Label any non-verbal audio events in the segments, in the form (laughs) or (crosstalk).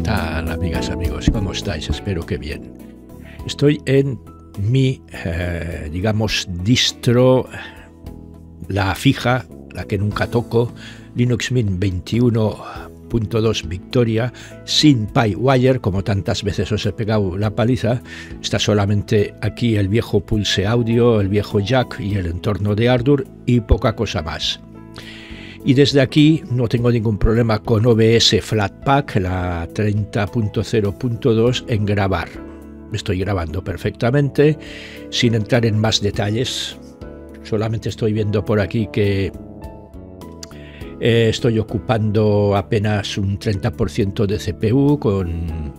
¿Qué tal, amigas, amigos? ¿Cómo estáis? Espero que bien. Estoy en mi, eh, digamos, distro, la fija, la que nunca toco, Linux Mint 21.2 Victoria, sin PyWire, como tantas veces os he pegado la paliza. Está solamente aquí el viejo pulse audio, el viejo jack y el entorno de Ardour y poca cosa más. Y desde aquí no tengo ningún problema con OBS Flatpak, la 30.0.2, en grabar. Estoy grabando perfectamente, sin entrar en más detalles. Solamente estoy viendo por aquí que eh, estoy ocupando apenas un 30% de CPU con,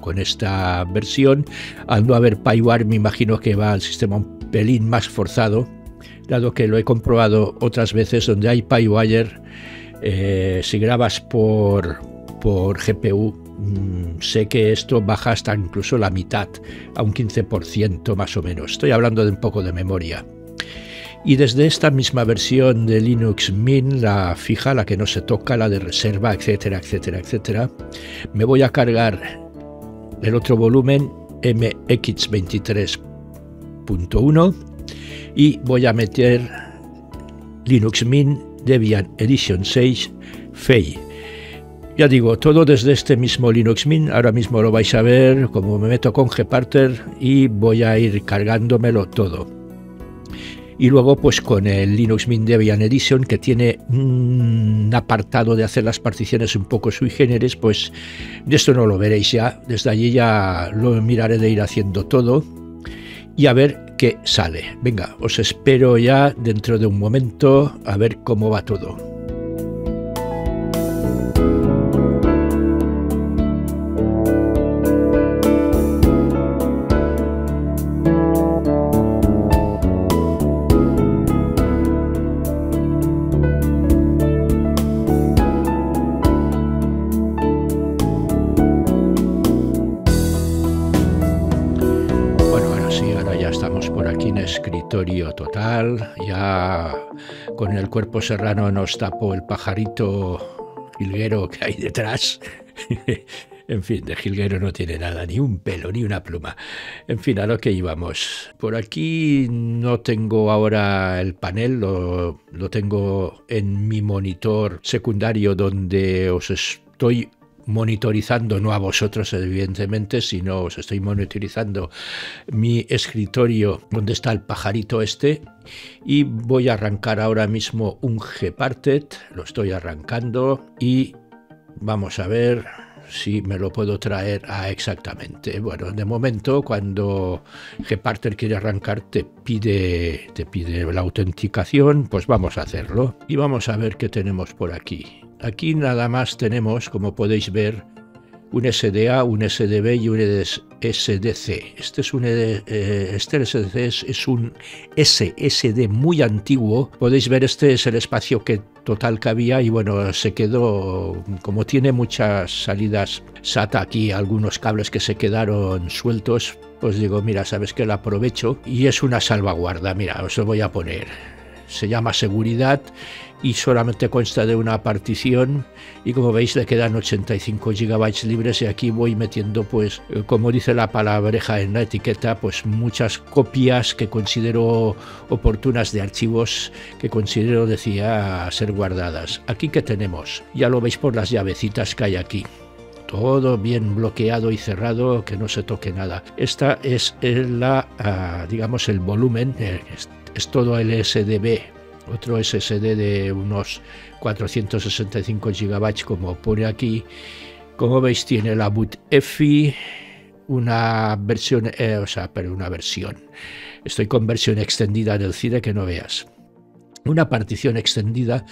con esta versión. Al no haber PyWire me imagino que va al sistema un pelín más forzado dado que lo he comprobado otras veces donde hay PyWire, eh, si grabas por, por GPU, mm, sé que esto baja hasta incluso la mitad, a un 15% más o menos. Estoy hablando de un poco de memoria. Y desde esta misma versión de Linux Mint, la fija, la que no se toca, la de reserva, etcétera, etcétera, etcétera, me voy a cargar el otro volumen MX23.1 y voy a meter Linux Mint Debian Edition 6 FEI. Ya digo, todo desde este mismo Linux Mint, ahora mismo lo vais a ver como me meto con Gparter y voy a ir cargándomelo todo. Y luego pues con el Linux Mint Debian Edition que tiene un apartado de hacer las particiones un poco sui generis, pues de esto no lo veréis ya, desde allí ya lo miraré de ir haciendo todo y a ver qué sale. Venga, os espero ya dentro de un momento a ver cómo va todo. Con el cuerpo serrano nos tapó el pajarito jilguero que hay detrás. (laughs) En fin, de jilguero no tiene nada, ni un pelo, ni una pluma. En fin, a lo que íbamos. Por aquí no tengo ahora el panel, lo, lo tengo en mi monitor secundario donde os estoy monitorizando, no a vosotros evidentemente, sino os estoy monitorizando mi escritorio donde está el pajarito este y voy a arrancar ahora mismo un Gparted, lo estoy arrancando y vamos a ver si me lo puedo traer a exactamente. Bueno, de momento cuando Gparted quiere arrancar te pide, te pide la autenticación, pues vamos a hacerlo y vamos a ver qué tenemos por aquí. Aquí nada más tenemos, como podéis ver, un SDA, un SDB y un SDC. Este es un eh, este SDC es, un SSD muy antiguo. Podéis ver este es el espacio que total que había y bueno, se quedó, como tiene muchas salidas SATA aquí, algunos cables que se quedaron sueltos, pues digo, mira, sabes que lo aprovecho y es una salvaguarda, mira, os lo voy a poner. Se llama seguridad y solamente consta de una partición. Y como veis le quedan 85 gigabytes libres y aquí voy metiendo pues eh, como dice la palabreja en la etiqueta pues muchas copias que considero oportunas de archivos que considero decía ser guardadas. Aquí que tenemos ya lo veis por las llavecitas que hay aquí. Todo bien bloqueado y cerrado, que no se toque nada. Esta es la, ah, digamos, el volumen, eh, es todo el SDB otro SSD de unos 465 GB como pone aquí. Como veis tiene la boot EFI, una versión, eh, o sea, pero una versión. Estoy con versión extendida del CIDE que no veas. Una partición extendida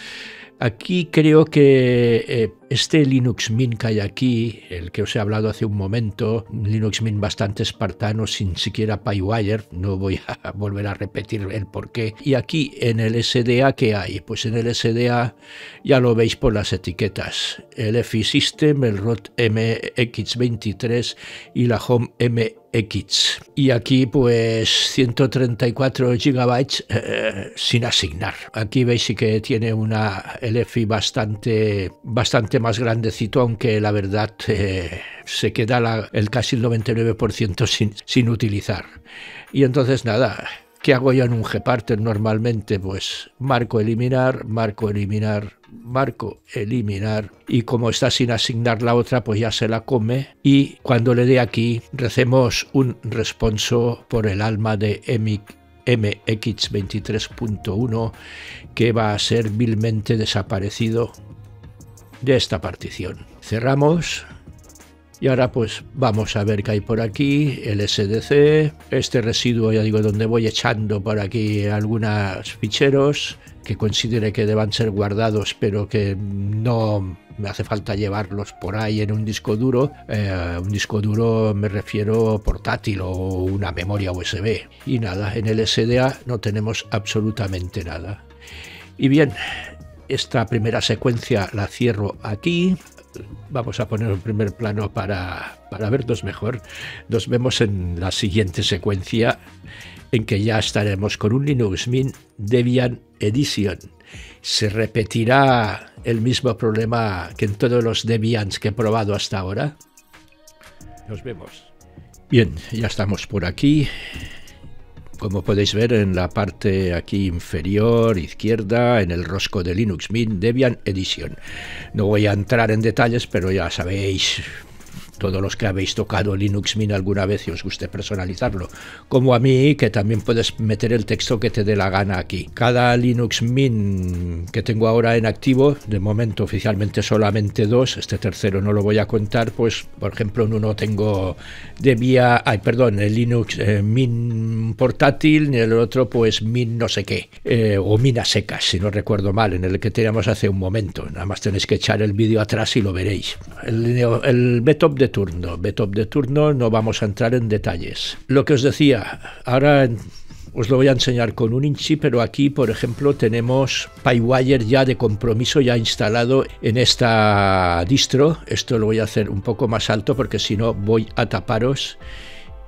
Aquí creo que eh, este Linux Mint que hay aquí, el que os he hablado hace un momento, un Linux Mint bastante espartano, sin siquiera PyWire, no voy a (laughs) volver a repetir el porqué. Y aquí en el SDA, ¿qué hay? Pues en el SDA ya lo veis por las etiquetas. El FI System, el ROT MX23 y la Home MX X. Y aquí pues 134 gigabytes eh, sin asignar. Aquí veis que tiene una LFI bastante, bastante más grandecito, aunque la verdad eh, se queda el casi el 99% sin, sin utilizar. Y entonces nada, ¿Qué hago yo en un Gparter normalmente? Pues marco eliminar, marco eliminar, marco eliminar y como está sin asignar la otra pues ya se la come y cuando le dé aquí recemos un responso por el alma de MX23.1 que va a ser vilmente desaparecido de esta partición. Cerramos y ahora pues vamos a ver qué hay por aquí, el SDC, este residuo ya digo donde voy echando por aquí algunos ficheros que considere que deban ser guardados pero que no me hace falta llevarlos por ahí en un disco duro. Eh, un disco duro me refiero portátil o una memoria USB. Y nada, en el SDA no tenemos absolutamente nada. Y bien, esta primera secuencia la cierro aquí vamos a poner un primer plano para, para vernos mejor. Nos vemos en la siguiente secuencia en que ya estaremos con un Linux Mint Debian Edition. ¿Se repetirá el mismo problema que en todos los Debians que he probado hasta ahora? Nos vemos. Bien, ya estamos por aquí. Como podéis ver en la parte aquí inferior izquierda, en el rosco de Linux Mint Debian Edition. No voy a entrar en detalles, pero ya sabéis todos los que habéis tocado Linux Mint alguna vez y os guste personalizarlo, como a mí, que también puedes meter el texto que te dé la gana aquí. Cada Linux Mint que tengo ahora en activo, de momento oficialmente solamente dos, este tercero no lo voy a contar, pues por ejemplo en uno tengo Debian, ay perdón, el Linux eh, Mint portátil, y en el otro pues Mint no sé qué, eh, o Mina secas, si no recuerdo mal, en el que teníamos hace un momento, nada más tenéis que echar el vídeo atrás y lo veréis. El, el de de turno. Betop de turno no vamos a entrar en detalles. Lo que os decía, ahora os lo voy a enseñar con un Inchi, pero aquí, por ejemplo, tenemos PyWire ya de compromiso ya instalado en esta distro. Esto lo voy a hacer un poco más alto porque si no voy a taparos.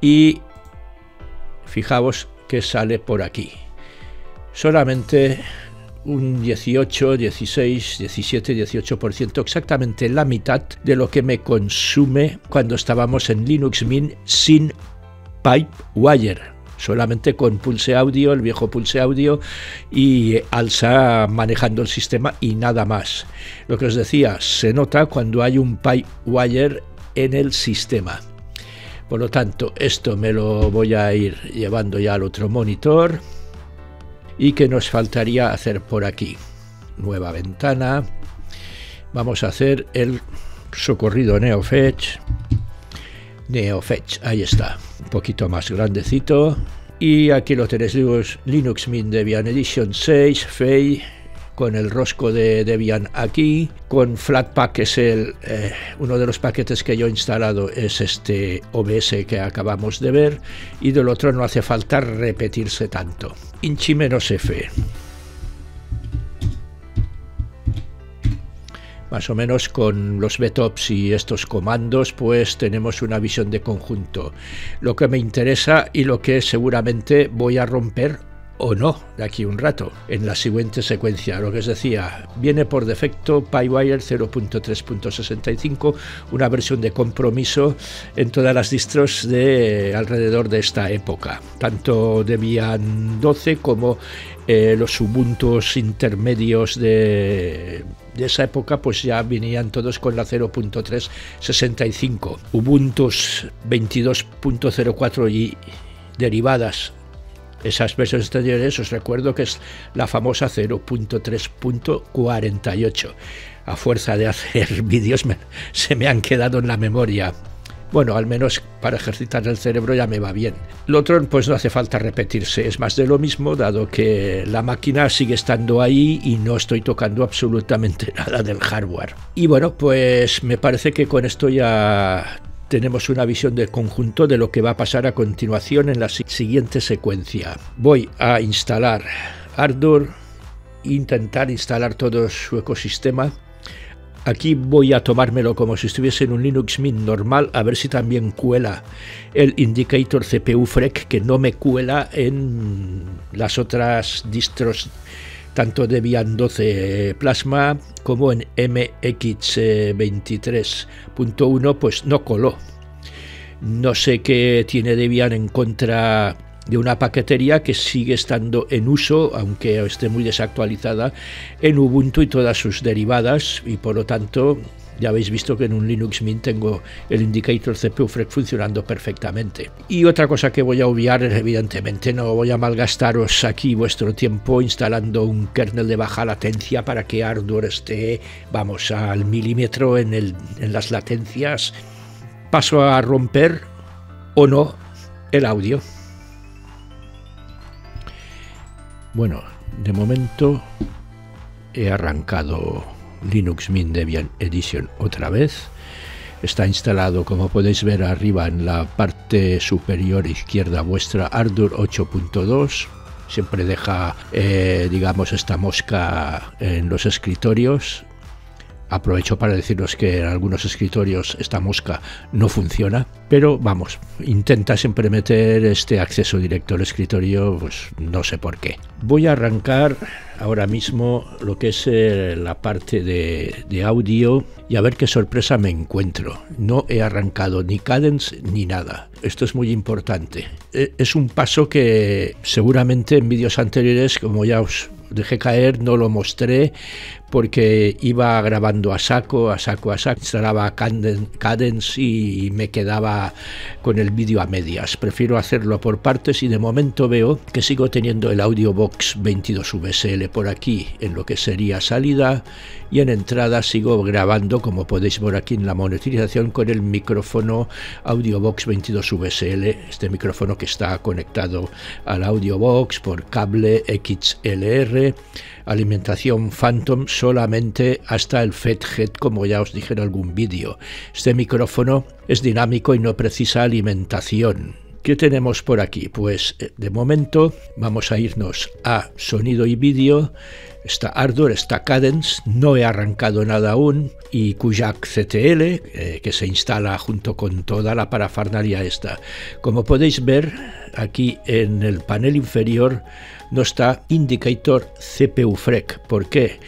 Y fijaos que sale por aquí. Solamente un 18, 16, 17, 18%, exactamente la mitad de lo que me consume cuando estábamos en Linux Mint sin Pipewire solamente con Pulse Audio, el viejo Pulse Audio y Alsa manejando el sistema y nada más. Lo que os decía, se nota cuando hay un Pipewire en el sistema. Por lo tanto, esto me lo voy a ir llevando ya al otro monitor y que nos faltaría hacer por aquí. Nueva ventana. Vamos a hacer el socorrido NeoFetch. NeoFetch, ahí está. Un poquito más grandecito. Y aquí lo tenéis, Linux Mint Debian Edition 6, FEI, con el rosco de Debian aquí, con Flatpak, que es el, eh, uno de los paquetes que yo he instalado, es este OBS que acabamos de ver, y del otro no hace falta repetirse tanto. Inchi menos F. más o menos con los betops y estos comandos pues tenemos una visión de conjunto lo que me interesa y lo que seguramente voy a romper o no de aquí un rato. En la siguiente secuencia, lo que os decía, viene por defecto PyWire 0.3.65, una versión de compromiso en todas las distros de alrededor de esta época, tanto Debian 12 como eh, los Ubuntu intermedios de, de, esa época pues ya venían todos con la 0.365. Ubuntu 22.04 y derivadas esas versiones anteriores os recuerdo que es la famosa 0.3.48. A fuerza de hacer (laughs) vídeos se me han quedado en la memoria. Bueno, al menos para ejercitar el cerebro ya me va bien. Lo otro pues no hace falta repetirse, es más de lo mismo dado que la máquina sigue estando ahí y no estoy tocando absolutamente (laughs) nada del hardware. Y bueno, pues me parece que con esto ya tenemos una visión de conjunto de lo que va a pasar a continuación en la siguiente secuencia. Voy a instalar Ardour, intentar instalar todo su ecosistema. Aquí voy a tomármelo como si estuviese en un Linux Mint normal, a ver si también cuela el indicator CPU FREC, que no me cuela en las otras distros, tanto Debian 12 Plasma como en MX23.1, pues no coló. No sé qué tiene Debian en contra de una paquetería que sigue estando en uso, aunque esté muy desactualizada, en Ubuntu y todas sus derivadas, y por lo tanto ya habéis visto que en un Linux Mint tengo el indicator CPU FREC funcionando perfectamente. Y otra cosa que voy a obviar, evidentemente, no voy a malgastaros aquí vuestro tiempo instalando un kernel de baja latencia para que Ardour esté, vamos, al milímetro en las latencias. Paso a romper o no el audio. Bueno, de momento he arrancado Linux Mint Debian Edition otra vez. Está instalado, como podéis ver arriba en la parte superior izquierda vuestra, Ardour 8.2. Siempre deja, eh, digamos, esta mosca en los escritorios Aprovecho para deciros que en algunos escritorios esta mosca no funciona, pero vamos, intenta siempre meter este acceso directo al escritorio, pues no sé por qué. Voy a arrancar ahora mismo lo que es eh, la parte de, de audio y a ver qué sorpresa me encuentro. No he arrancado ni Cadence ni nada. Esto es muy importante. E, es un paso que seguramente en vídeos anteriores, como ya os dejé caer, no lo mostré porque iba grabando a saco, a saco, a saco, instalaba Cadence y me quedaba con el vídeo a medias. Prefiero hacerlo por partes y de momento veo que sigo teniendo el Audio Box 22 VSL por aquí en lo que sería salida y en entrada sigo grabando como podéis ver aquí en la monetización con el micrófono Audiobox 22 VSL, este micrófono que está conectado al Audiobox por cable XLR alimentación Phantom solamente hasta el FETGET, como ya os dije en algún vídeo. Este micrófono es dinámico y no precisa alimentación. ¿Qué tenemos por aquí? Pues eh, de momento vamos a irnos a sonido y vídeo. Está Ardor, está Cadence, no he arrancado nada aún, y Kujak CTL, eh, que se instala junto con toda la parafernalia esta. Como podéis ver, aquí en el panel inferior no está Indicator CPU FREC. ¿Por qué?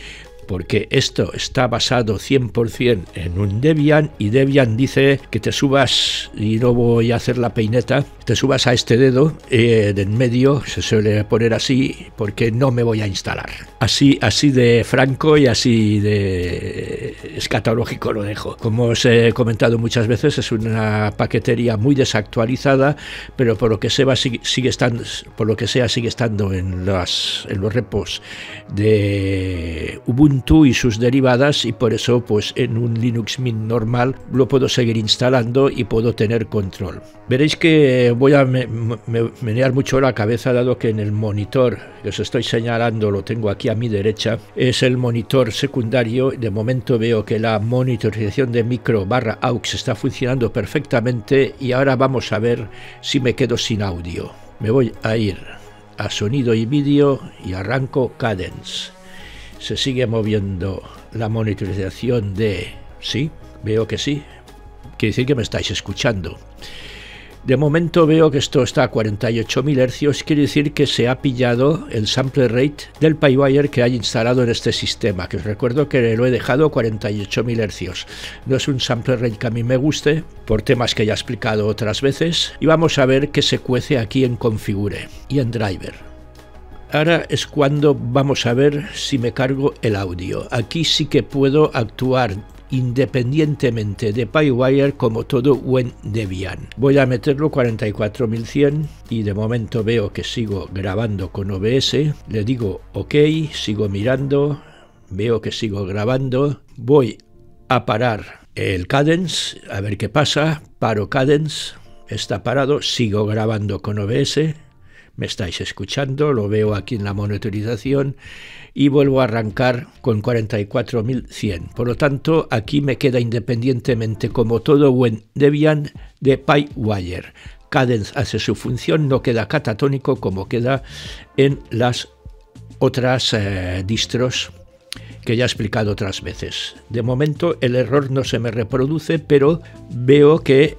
porque esto está basado 100% en un Debian y Debian dice que te subas, y no voy a hacer la peineta, te subas a este dedo eh, de en medio, se suele poner así, porque no me voy a instalar. Así, así de franco y así de escatológico lo dejo. Como os he comentado muchas veces, es una paquetería muy desactualizada, pero por lo que sea sigue, estando, por lo que sea sigue estando en, en los repos de Ubuntu y sus derivadas y por eso pues en un Linux Mint normal lo puedo seguir instalando y puedo tener control. Veréis que voy a menear mucho la cabeza dado que en el monitor que os estoy señalando, lo tengo aquí a mi derecha, es el monitor secundario. De momento veo que la monitorización de micro aux está funcionando perfectamente y ahora vamos a ver si me quedo sin audio. Me voy a ir a sonido y vídeo y arranco Cadence se sigue moviendo la monitorización de... Sí, veo que sí. Quiere decir que me estáis escuchando. De momento veo que esto está a 48.000 Hz, quiere decir que se ha pillado el sample rate del PyWire que hay instalado en este sistema, que os recuerdo que lo he dejado a 48.000 Hz. No es un sample rate que a mí me guste, por temas que ya he explicado otras veces, y vamos a ver qué se cuece aquí en Configure y en Driver. Ahora es cuando vamos a ver si me cargo el audio. Aquí sí que puedo actuar independientemente de PyWire como todo buen Debian. Voy a meterlo 44100 y de momento veo que sigo grabando con OBS. Le digo OK, sigo mirando, veo que sigo grabando. Voy a parar el Cadence, a ver qué pasa. Paro Cadence, está parado, sigo grabando con OBS me estáis escuchando, lo veo aquí en la monitorización y vuelvo a arrancar con 44.100. Por lo tanto, aquí me queda independientemente como todo buen Debian de PyWire. Cadence hace su función, no queda catatónico como queda en las otras eh, distros que ya he explicado otras veces. De momento el error no se me reproduce, pero veo que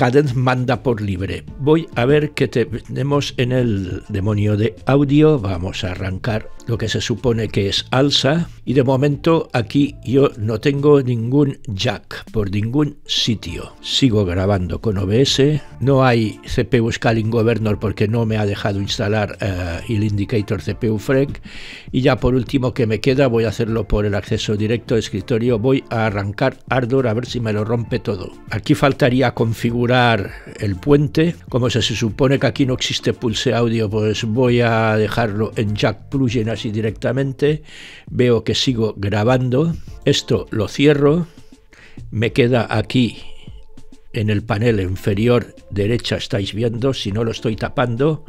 Cadence manda por libre. Voy a ver qué tenemos en el demonio de audio. Vamos a arrancar lo que se supone que es alza. Y de momento aquí yo no tengo ningún jack por ningún sitio. Sigo grabando con OBS. No hay CPU Scaling Governor porque no me ha dejado instalar eh, el indicator CPU FREC. Y ya por último que me queda voy a hacerlo por el acceso directo de escritorio. Voy a arrancar Ardor a ver si me lo rompe todo. Aquí faltaría configurar el puente. Como se supone que aquí no existe pulse audio, pues voy a dejarlo en Jack Plugin así directamente. Veo que sigo grabando. Esto lo cierro. Me queda aquí en el panel inferior derecha estáis viendo, si no lo estoy tapando,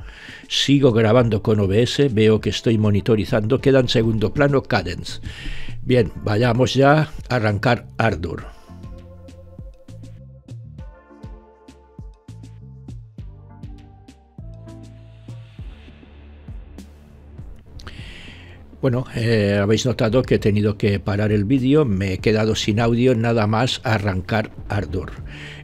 sigo grabando con OBS, veo que estoy monitorizando, queda en segundo plano Cadence. Bien, vayamos ya a arrancar Ardor. Bueno, eh, habéis notado que he tenido que parar el vídeo, me he quedado sin audio nada más arrancar Ardor.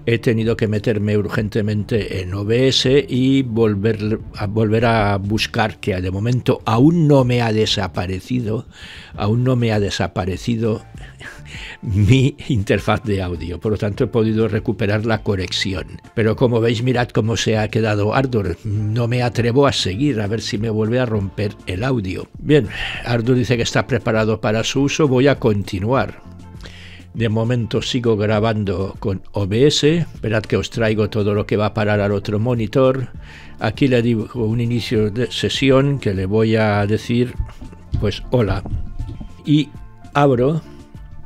He tenido que meterme urgentemente en OBS y volver a, volver a buscar, que de momento aún no me ha desaparecido, aún no me ha desaparecido (laughs) mi interfaz de audio, por lo tanto he podido recuperar la conexión. Pero como veis, mirad cómo se ha quedado Ardor. No me atrevo a seguir a ver si me vuelve a romper el audio. Bien, Ardor dice que está preparado para su uso, voy a continuar. De momento sigo grabando con OBS. Esperad que os traigo todo lo que va a parar al otro monitor. Aquí le digo un inicio de sesión que le voy a decir pues hola. Y abro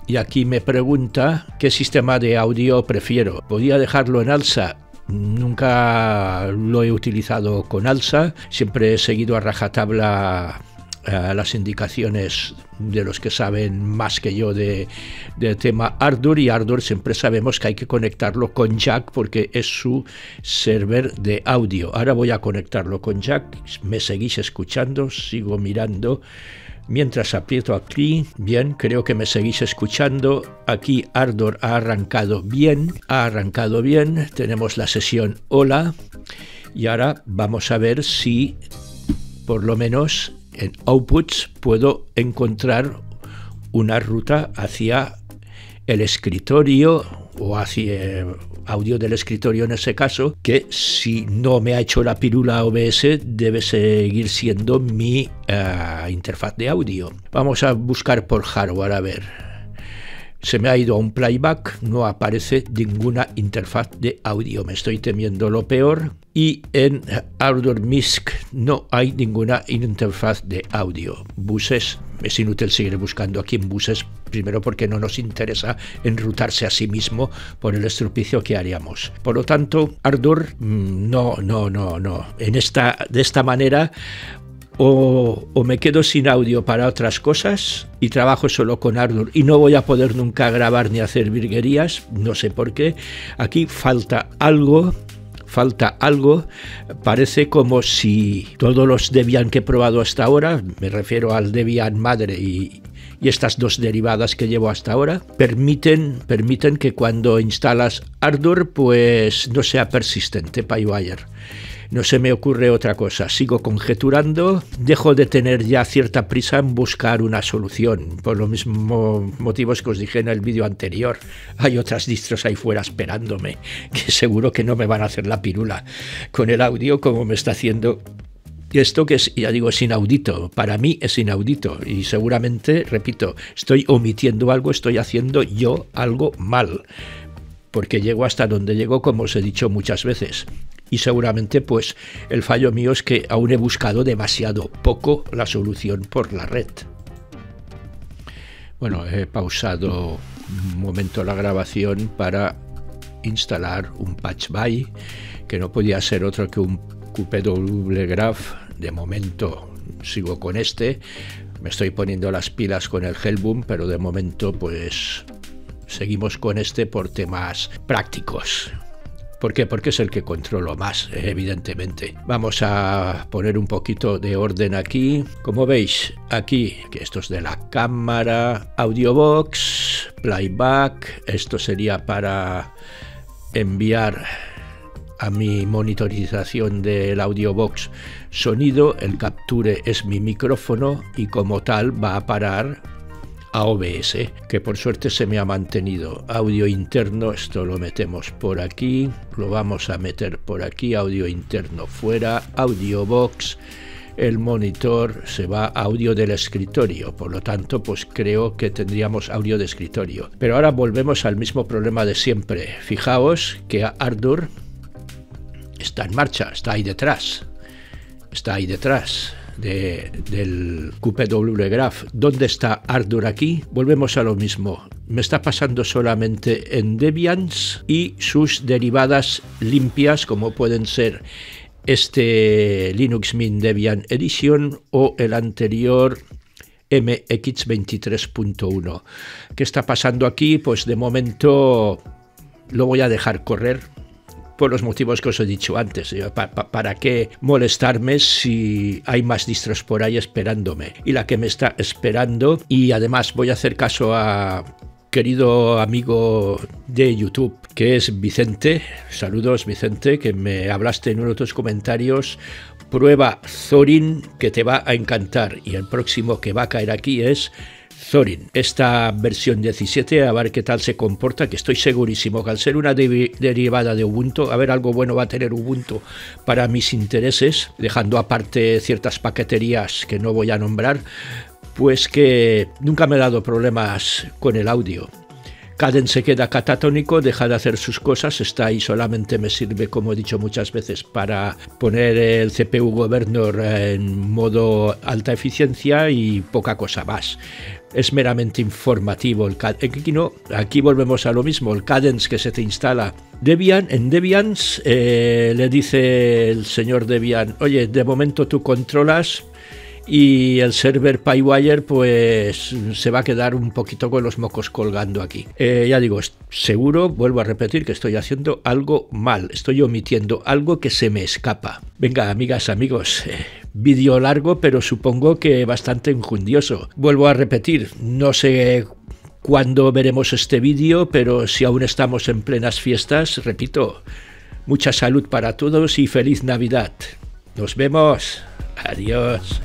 y aquí me pregunta qué sistema de audio prefiero. Podía dejarlo en alza. Nunca lo he utilizado con alza, siempre he seguido a rajatabla las indicaciones de los que saben más que yo de, tema Ardour y Ardour siempre sabemos que hay que conectarlo con Jack porque es su server de audio. Ahora voy a conectarlo con Jack, me seguís escuchando, sigo mirando Mientras aprieto aquí, bien, creo que me seguís escuchando. Aquí Ardor ha arrancado bien, ha arrancado bien. Tenemos la sesión hola. Y ahora vamos a ver si por lo menos en outputs puedo encontrar una ruta hacia el escritorio o hacia audio del escritorio en ese caso, que si no me ha hecho la pirula OBS debe seguir siendo mi eh, interfaz de audio. Vamos a buscar por hardware a ver. Se me ha ido a un playback, no aparece ninguna interfaz de audio. Me estoy temiendo lo peor. Y en Outdoor MISC no hay ninguna interfaz de audio. Buses, es inútil seguir buscando aquí en buses, primero porque no nos interesa enrutarse a sí mismo por el estropicio que haríamos. Por lo tanto, Ardor, mm, no, no, no, no. En esta, de esta manera o, me quedo sin audio para otras cosas y trabajo solo con Ardor y no voy a poder nunca grabar ni hacer virguerías, no sé por qué. Aquí falta algo falta algo. Parece como si todos los Debian que he probado hasta ahora, me refiero al Debian madre y, estas dos derivadas que llevo hasta ahora, permiten, permiten que cuando instalas Ardor pues no sea persistente PyWire. No se me ocurre otra cosa. Sigo conjeturando. Dejo de tener ya cierta prisa en buscar una solución. Por los mismos motivos que os dije en el vídeo anterior. Hay otras distros ahí fuera esperándome. Que seguro que no me van a hacer la pirula con el audio como me está haciendo esto que es, ya digo, es inaudito. Para mí es inaudito. Y seguramente, repito, estoy omitiendo algo, estoy haciendo yo algo mal. Porque llego hasta donde llego, como os he dicho muchas veces y seguramente pues el fallo mío es que aún he buscado demasiado poco la solución por la red. Bueno, he pausado un momento la grabación para instalar un patch by que no podía ser otro que un QPW Graph. De momento sigo con este. Me estoy poniendo las pilas con el Hellboom, pero de momento pues seguimos con este por temas prácticos ¿Por qué? Porque es el que controlo más, evidentemente. Vamos a poner un poquito de orden aquí. Como veis, aquí, que esto es de la cámara, audiobox, playback, esto sería para enviar a mi monitorización del audiobox sonido, el capture es mi micrófono y como tal va a parar a OBS, que por suerte se me ha mantenido. Audio interno, esto lo metemos por aquí, lo vamos a meter por aquí, audio interno fuera, audiobox, el monitor se va a audio del escritorio, por lo tanto, pues creo que tendríamos audio de escritorio. Pero ahora volvemos al mismo problema de siempre. Fijaos que Ardour está en marcha, está ahí detrás, está ahí detrás del QPW Graph. ¿Dónde está Ardour aquí? Volvemos a lo mismo. Me está pasando solamente en Debians y sus derivadas limpias, como pueden ser este Linux Mint Debian Edition o el anterior MX23.1. ¿Qué está pasando aquí? Pues de momento lo voy a dejar correr por los motivos que os he dicho antes. ¿Para qué molestarme si hay más distros por ahí esperándome? Y la que me está esperando, y además voy a hacer caso a querido amigo de YouTube, que es Vicente. Saludos, Vicente, que me hablaste en uno de tus comentarios. Prueba Zorin, que te va a encantar. Y el próximo que va a caer aquí es Zorin. Esta versión 17, a ver qué tal se comporta, que estoy segurísimo que al ser una derivada de Ubuntu, a ver, algo bueno va a tener Ubuntu para mis intereses, dejando aparte ciertas paqueterías que no voy a nombrar, pues que nunca me he dado problemas con el audio. Caden se queda catatónico, deja de hacer sus cosas, está ahí solamente me sirve, como he dicho muchas veces, para poner el CPU Governor en modo alta eficiencia y poca cosa más. Es meramente informativo el Aquí, no, aquí volvemos a lo mismo, el cadence que se te instala. Debian, en Debian eh, le dice el señor Debian, oye, de momento tú controlas y el server PyWire pues se va a quedar un poquito con los mocos colgando aquí. Eh, ya digo, seguro, vuelvo a repetir que estoy haciendo algo mal, estoy omitiendo algo que se me escapa. Venga, amigas, amigos, eh, vídeo largo pero supongo que bastante injundioso. Vuelvo a repetir, no sé cuándo veremos este vídeo, pero si aún estamos en plenas fiestas, repito, mucha salud para todos y feliz Navidad. Nos vemos. Adiós.